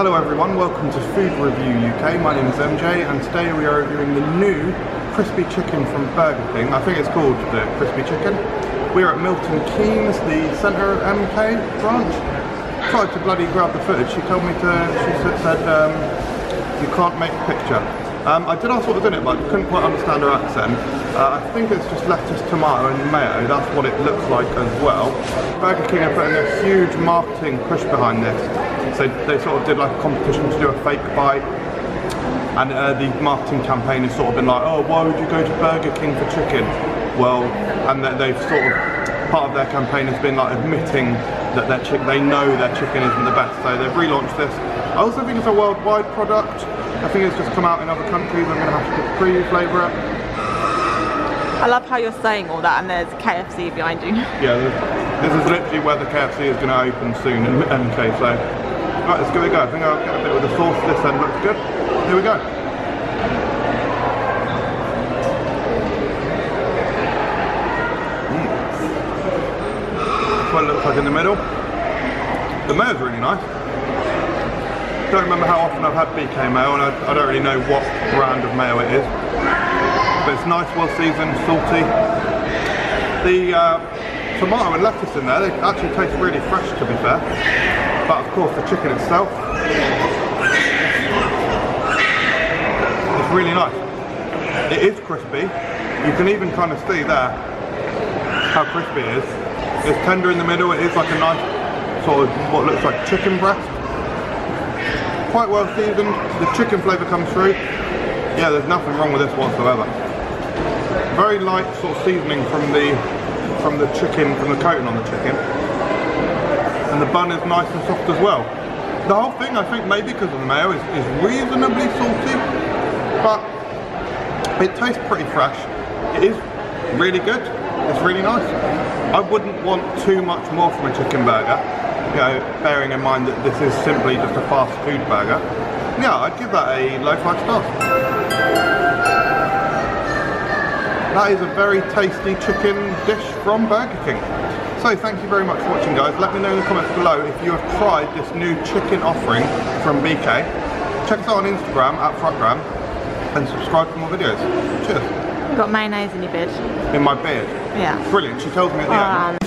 Hello everyone, welcome to Food Review UK. My name is MJ and today we are reviewing the new crispy chicken from Burger King. I think it's called the crispy chicken. We are at Milton Keynes, the centre of MK branch. Tried to bloody grab the footage. She told me to, she said, um, you can't make a picture. Um, I did ask what was in it, but I couldn't quite understand her accent. Uh, I think it's just lettuce, tomato and mayo. That's what it looks like as well. Burger King are putting a huge marketing push behind this. So they sort of did like a competition to do a fake bite. And uh, the marketing campaign has sort of been like, oh, why would you go to Burger King for chicken? Well, and they've sort of, part of their campaign has been like admitting that their chicken, they know their chicken isn't the best. So they've relaunched this. I also think it's a worldwide product. I think it's just come out in other countries. I'm going to have to preview flavour it. I love how you're saying all that and there's KFC behind you. Yeah, this is literally where the KFC is going to open soon in MK, so right, let's give it a go. I think I'll get a bit with the sauce, this end looks good. Here we go. Mm. What it looks like in the middle. The mayo's really nice. Don't remember how often I've had BK mayo and I, I don't really know what brand of mayo it is. But it's nice, well seasoned, salty. The uh, tomato and lettuce in there, they actually taste really fresh to be fair. But of course the chicken itself, it's really nice. It is crispy. You can even kind of see there how crispy it is. It's tender in the middle, it is like a nice sort of what looks like chicken breast. Quite well seasoned, the chicken flavour comes through. Yeah, there's nothing wrong with this whatsoever. Very light sort of seasoning from the from the chicken, from the coating on the chicken. And the bun is nice and soft as well. The whole thing, I think, maybe because of the mayo, is, is reasonably salty, but it tastes pretty fresh. It is really good. It's really nice. I wouldn't want too much more from a chicken burger, you know, bearing in mind that this is simply just a fast food burger. Yeah, I'd give that a low five stars. That is a very tasty chicken dish from Burger King. So thank you very much for watching guys. Let me know in the comments below if you have tried this new chicken offering from BK. Check us out on Instagram at Frukgram and subscribe for more videos. Cheers. You've got mayonnaise in your beard. In my beard. Yeah. Brilliant. She tells me at the Oh, end.